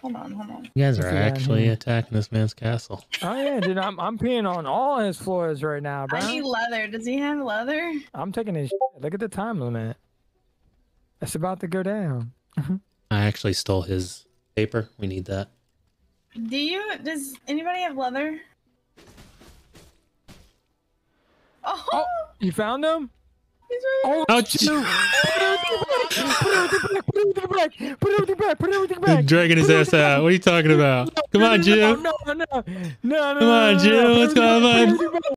Hold on, hold on. You guys are What's he got actually here? attacking this man's castle. Oh yeah, dude. I'm I'm peeing on all his floors right now, bro. I need leather. Does he have leather? I'm taking his. Shit. Look at the time limit. It's about to go down. I actually stole his paper. We need that. Do you? Does anybody have leather? Oh, Oh. You found him? he's right. Oh, Oh, shoot. Put everything back. Put everything back. Put everything back. Dragging his ass out. What are you talking about? Come on, Jim. No, no, no, no, no. Come on, Jim. What's going on?